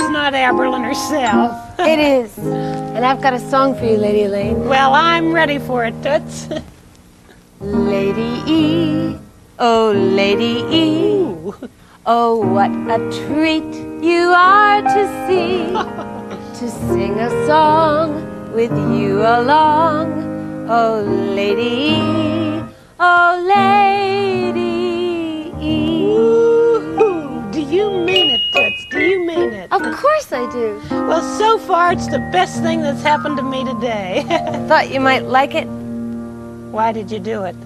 not Aberlin herself. It is. And I've got a song for you, Lady Elaine. Well, I'm ready for it, Toots. Lady E, oh Lady E, oh what a treat you are to see, to sing a song with you along, oh Lady E, oh Lady Of course I do. Well, so far, it's the best thing that's happened to me today. I thought you might like it, Why did you do it?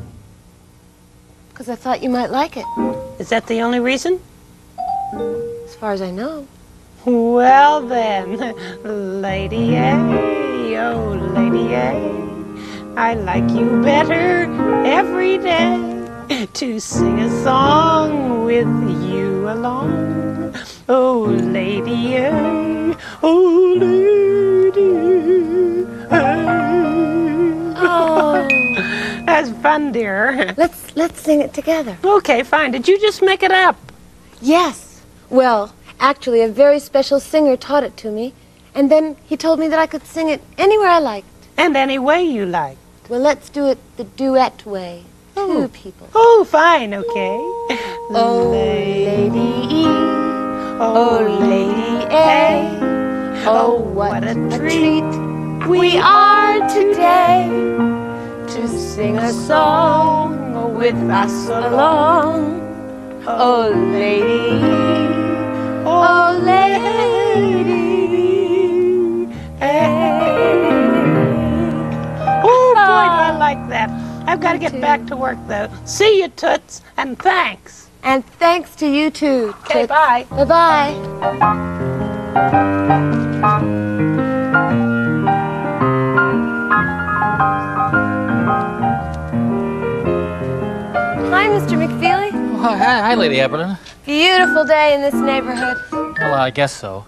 because I thought you might like it, Is that the only reason? as far as I know. Well then, Lady A, oh Lady A, I like you better every day to sing a song with you along. Oh Lady A, oh Lady A. Oh, That's fun, dear. let's let's sing it together. Okay, fine. Did you just make it up? Yes. Well, actually, a very special singer taught it to me, and then he told me that I could sing it anywhere I liked. And any way you like. Well, let's do it the duet way. Two Oh. people. Oh, fine, okay. Oh, Lady E. Oh, Lady A. Oh, oh what a treat we are today to sing a song with us along. Oh, Lady. Oh, Lady A. Oh, boy, do I ah. like that. I've got to get back to work, though. See you, Toots, and thanks. And thanks to you too. Okay, bye. Bye bye. Hi, Mr. McFeely. Oh, hi, hi, Lady Aberlin. Beautiful day in this neighborhood. Well, I guess so.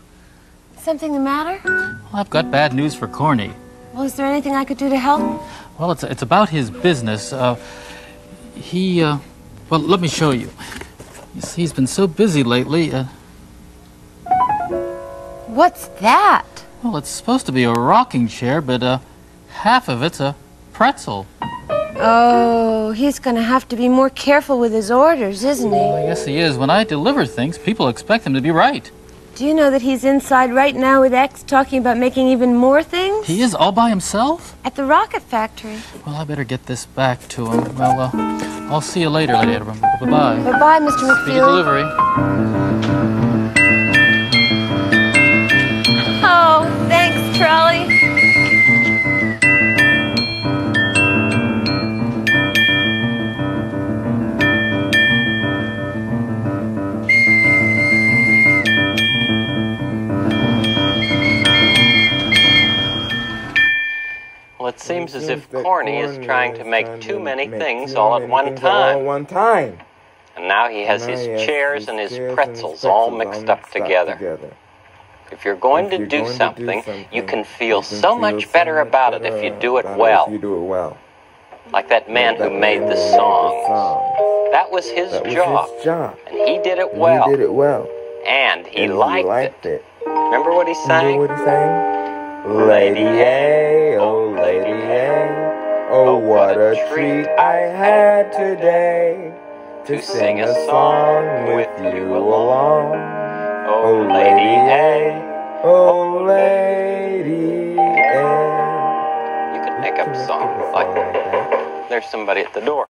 Something the matter? Well, I've got bad news for Corny. Well, is there anything I could do to help? Well, it's, it's about his business. Uh, he, uh, well, let me show you. You see, he's been so busy lately. Uh, What's that? well, it's supposed to be a rocking chair, but uh, half of it's a pretzel. Oh, he's gonna have to be more careful with his orders, isn't Well, he? I guess he is. When I deliver things, people expect him to be right. Do you know that he's inside right now with X talking about making even more things? He is all by himself? At the rocket factory. Well, I better get this back to him. Well, uh, I'll see you later, Lady Aberlin. Bye-bye. Bye-bye, Mr. McFeely. Speedy delivery. Well, it seems as if Corny is trying to make too many things all at one time. one time. And now he has his chairs and his pretzels all mixed up together. If you're going to do something, you can feel so much better about it if you do it If you well. do it well. Like that man who made the songs. That was his That was job. his job. And he did it And well. He did it well. And he And liked, he liked it. it. Remember what he sang? What he sang? Lady A, oh Lady A, oh, oh what a treat I had today to sing a song with you along. Oh, oh, Lady A. Oh, oh Lady A. You could make up songs like that. There's somebody at the door.